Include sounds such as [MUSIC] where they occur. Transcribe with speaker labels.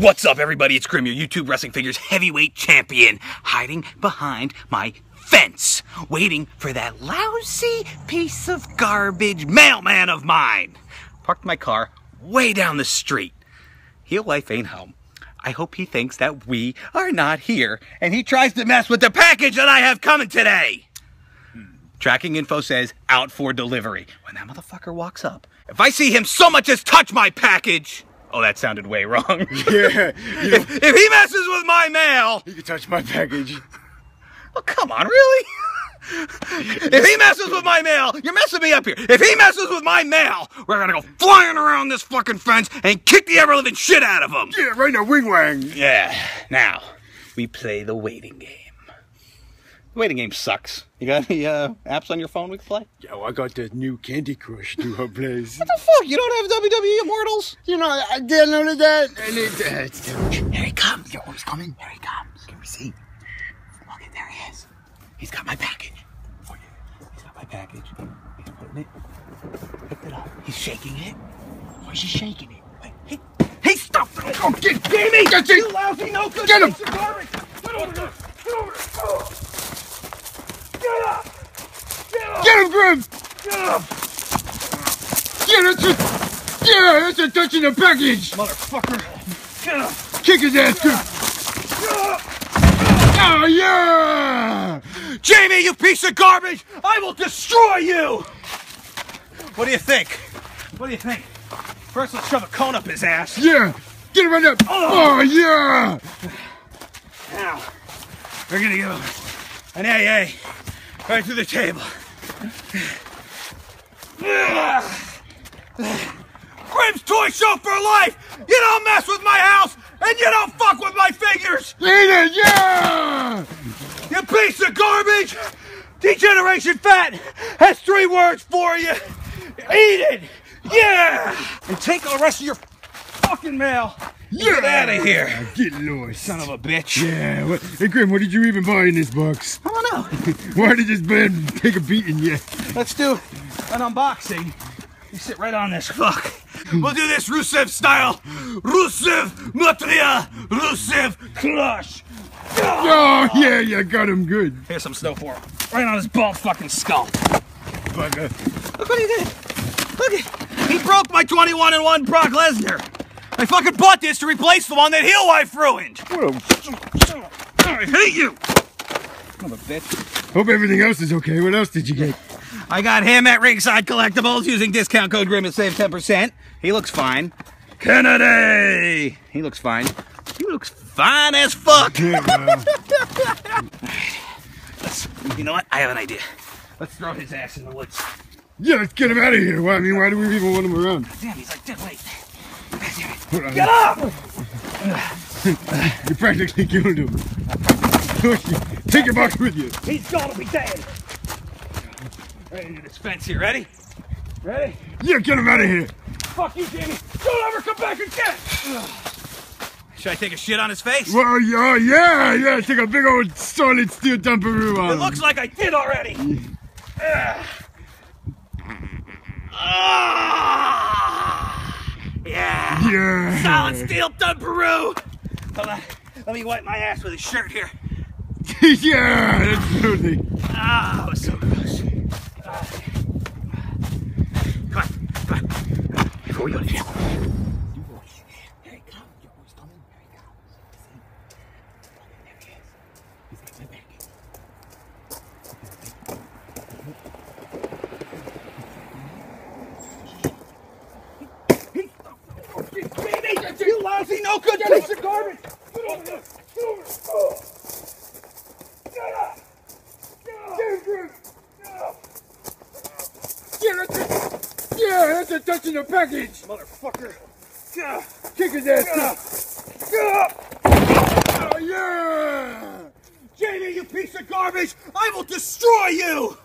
Speaker 1: What's up, everybody? It's Grim, your YouTube Wrestling Figures heavyweight champion, hiding behind my fence, waiting for that lousy piece of garbage mailman of mine. Parked my car way down the street. Heel Wife ain't home. I hope he thinks that we are not here, and he tries to mess with the package that I have coming today. Tracking info says out for delivery. When that motherfucker walks up, if I see him so much as touch my package, oh, that sounded way wrong. [LAUGHS]
Speaker 2: Yeah, [LAUGHS]
Speaker 1: if, if he messes with my mail,
Speaker 2: you can touch my package.
Speaker 1: oh come on, really? [LAUGHS] if he messes with my mail, you're messing me up here. If he messes with my mail, we're gonna go flying around this fucking fence and kick the ever living shit out of him.
Speaker 2: Yeah, right now, wing wang.
Speaker 1: Yeah. Now we play the waiting game. The waiting game sucks. You got any uh, apps on your phone we can play?
Speaker 2: Yo, I got the new Candy Crush to her place.
Speaker 1: What the fuck? You don't have WWE Immortals?
Speaker 2: you know, I downloaded that, and it, uh, it's
Speaker 1: Here he comes. Yo, he's coming. Here he comes. Can we see? Look there he is. He's got my package. Oh, yeah. He's got my package. He's putting it. Picked it up. He's shaking it. Why is he shaking it? Wait, Hey, hey, stop! Oh, get, Jamie!
Speaker 2: Get
Speaker 1: You
Speaker 2: it!
Speaker 1: lousy, no good
Speaker 2: Get him!
Speaker 1: piece of garbage! Get over there! Get over there! Oh. Get up! Get up!
Speaker 2: Get him, Grim!
Speaker 1: Get up!
Speaker 2: Yeah, that's a, yeah, that's a touching the package.
Speaker 1: Motherfucker!
Speaker 2: Kick his ass. Oh, yeah!
Speaker 1: Jamie, you piece of garbage! I will destroy you! What do you think? What do you think? First, let's shove a cone up his ass.
Speaker 2: Yeah! Get him right up! Oh, ah, yeah!
Speaker 1: Now, we're gonna give him an AA right through the table. Grim's Toy Show for life! You don't mess with my house, and you don't fuck with my figures!
Speaker 2: Eat it, yeah!
Speaker 1: You piece of garbage! Degeneration Fat has three words for you. Eat it! Yeah! And take the rest of your fucking mail. and Get out of here.
Speaker 2: Get lost.
Speaker 1: Son of a bitch.
Speaker 2: Yeah, what, hey Grim, what did you even buy in this box?
Speaker 1: I don't know. [LAUGHS]
Speaker 2: Why did this man take a beating yet?
Speaker 1: Let's do an unboxing. You sit right on this. Fuck. Hmm. We'll do this Rusev style. Rusev Matria. Rusev Crush.
Speaker 2: Oh, yeah, you got him good.
Speaker 1: Here's some snow for him. Right on his bald fucking skull.
Speaker 2: Bugger.
Speaker 1: Uh, Look what he did. Look at He broke my 21 and 1 Brock Lesnar. I fucking bought this to replace the one that Heel Wife ruined. I hate you. A bitch.
Speaker 2: hope everything else is okay. What else did you get?
Speaker 1: I got him at Ringside Collectibles using discount code GRIM and save 10%. He looks fine. Kennedy! He looks fine. He looks fine as fuck.
Speaker 2: Yeah, [LAUGHS] well,
Speaker 1: you know what? I have an idea. Let's throw his ass in the woods.
Speaker 2: yeah, let's get him out of here. Why, I mean, why do we even want him around?
Speaker 1: Damn, he's like, dead weight.
Speaker 2: Hold on.
Speaker 1: Get up!
Speaker 2: You practically killed him. Take your box with you.
Speaker 1: He's gonna be dead. Right into this fence here. Ready? Ready?
Speaker 2: Yeah, get him out of here.
Speaker 1: Fuck you, Jamie. Don't ever come back again. Should I take a shit on his face?
Speaker 2: Well, yeah, yeah, yeah. Take a big old solid steel dumperoo on
Speaker 1: It looks like I did already. Ugh. Ah. [LAUGHS] yeah.
Speaker 2: Yeah. [LAUGHS]
Speaker 1: Solid steel. Hold on. Let me wipe my ass with his shirt here. [LAUGHS]
Speaker 2: yeah, absolutely.
Speaker 1: Ah, was so gross. Ah. Come on, come on. Before we go to jail. Here he comes. Your boy's coming. Here he comes. See? There he is. He's got my back. Baby, you no good piece of garbage! Get over there! Get over there! Oh. Get up! Get up! Get up!
Speaker 2: Yeah, that's. Yeah, a touch in the package.
Speaker 1: Motherfucker! Get up!
Speaker 2: Kick his ass.
Speaker 1: Get up! Get up!
Speaker 2: Oh, yeah.
Speaker 1: Jamie, you piece of garbage! I will destroy you!